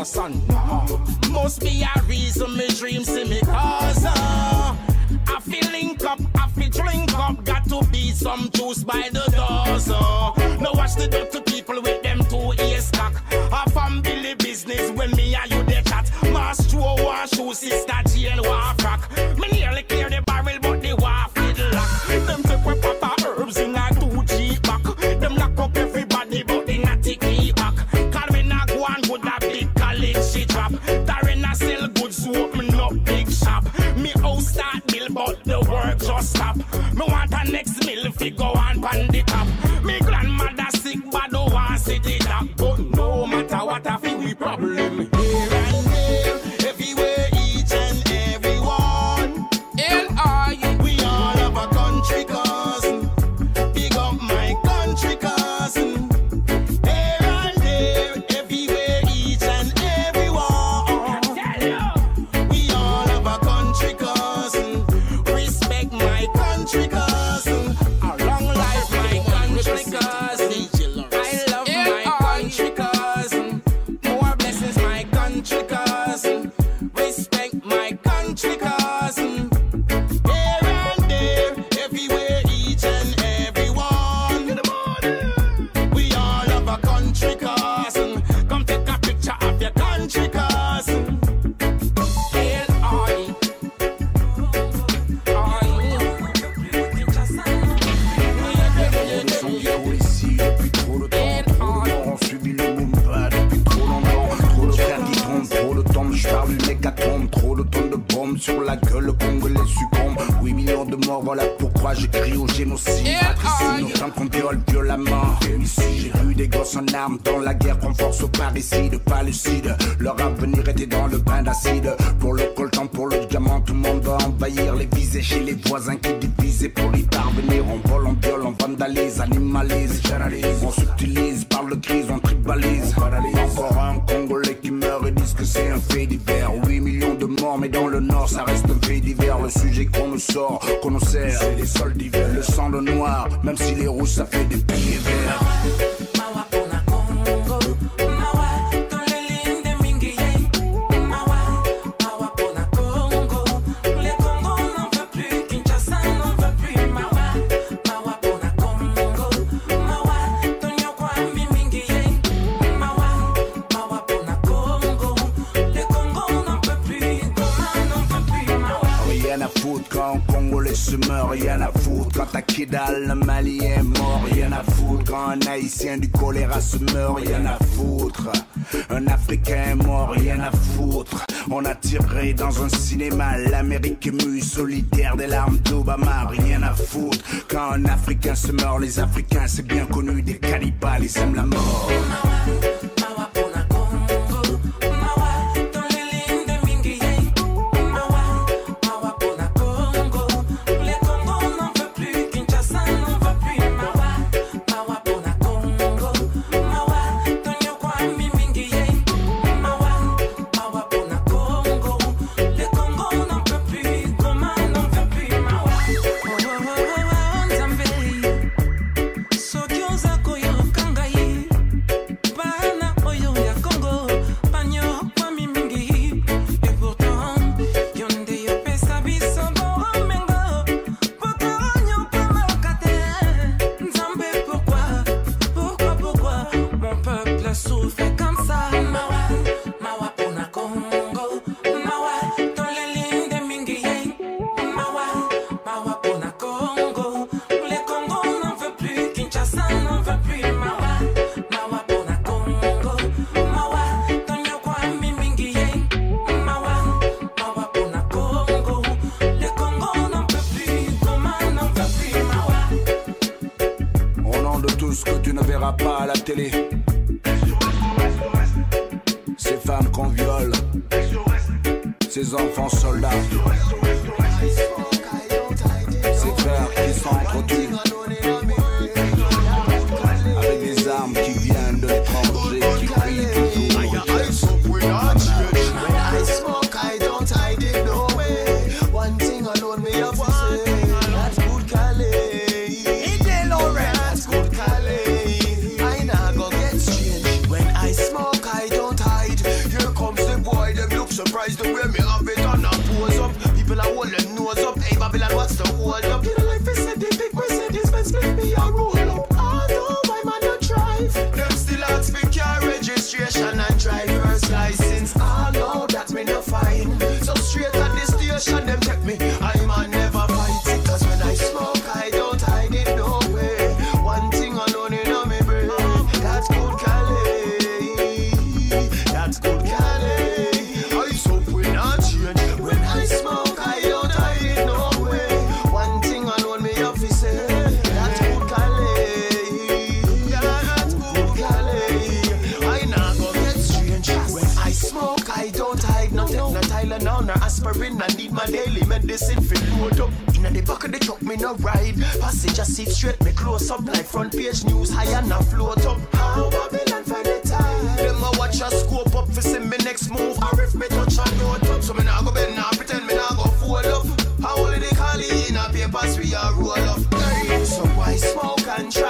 a son. Must be a reason me dream see me cause. Uh, I feel link up, I feel drink up. Got to be some juice by the doors. Drop. Darren a sell goods, open up big shop. Me house start bill, but the work just stop. Me want a next mill fi go on pan pourquoi je crie au génocide. Ici, nos qu'on viole violemment. J'ai vu des gosses en armes dans la guerre. Prend force au parricide, pas lucide. Leur avenir était dans le bain d'acide. Pour le coltan, pour le diamant, tout le monde va envahir les visées chez les voisins qui divisent. Et pour y parvenir, on vole, on viole, on vandalise, animalise, généralise. On s'utilise, parle de crise, on tribalise. Encore un et disent que c'est un fait divers. 8 millions de morts, mais dans le nord, ça reste un fait divers. Le sujet qu'on nous sort, qu'on nous sert, c'est les sols d'hiver. Le sang de noir, même si les rouges, ça fait des pieds verts. Kidal le Mali est mort, rien à foutre quand un Haïtien du choléra se meurt, rien à foutre. Un Africain est mort, rien à foutre. On a tiré dans un cinéma, l'Amérique émue, solidaire des larmes d'Obama, rien à foutre. Quand un Africain se meurt, les Africains c'est bien connu, des cannibales, ils aiment la mort. Pas à la télé. Ces femmes qu'on viole. Ces enfants soldats. So to hold aspirin. I need my daily medicine for load up. Inna the back of the truck, me no ride. Passenger seat straight, me close up like front page news. High and I float up. How Babylon find the time? Them a watch a scope up for see me next move. Or if me touch a note up, so me nah go bend, nah pretend me nah go fold up. How only they call it in a papers we a roll up. So why smoke and try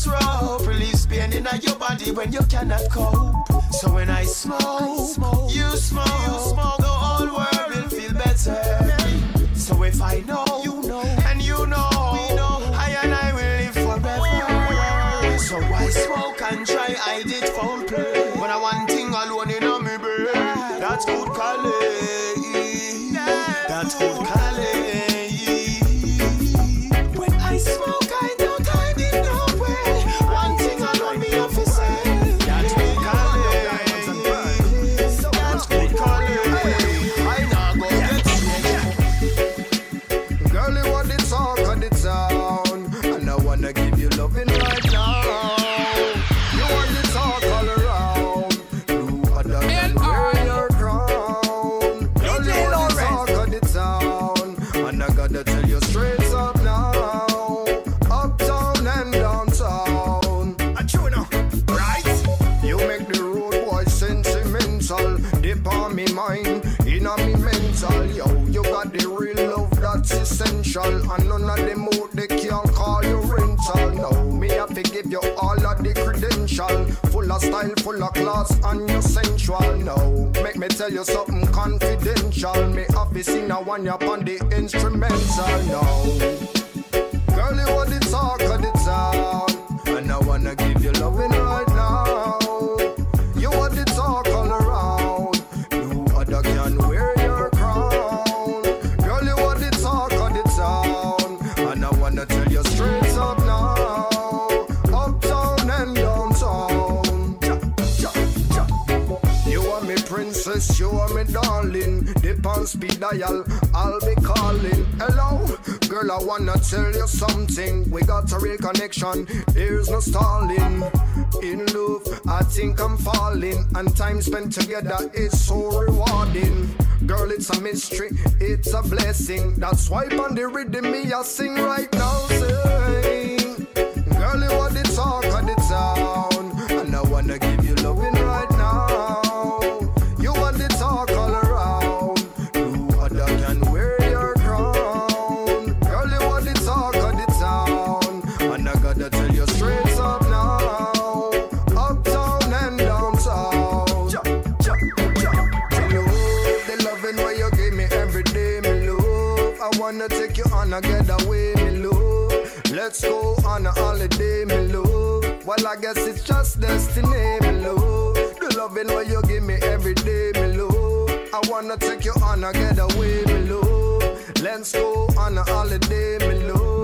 Strongest rope. Release pain in your body when you cannot cope. So when I smoke, you smoke. The whole world will feel better. So if I know, you you know, style, full of class, and you sensual. No, make me tell you something confidential. Me to sing a one up on the instrumental. No. Girl, you want the talk of the town, and I wanna give you loving dial, I'll be calling. Hello, girl, I wanna tell you something. We got a real connection, there's no stalling. In love, I think I'm falling, and time spent together is so rewarding. Girl, it's a mystery, it's a blessing. That's why on the rhythm me I sing right now. Take you on a getaway, me love. Let's go on a holiday, me love. Well, I guess it's just destiny, me love. The loving way you give me every day, me love. I wanna take you on a getaway, me love. Let's go on a holiday, me love.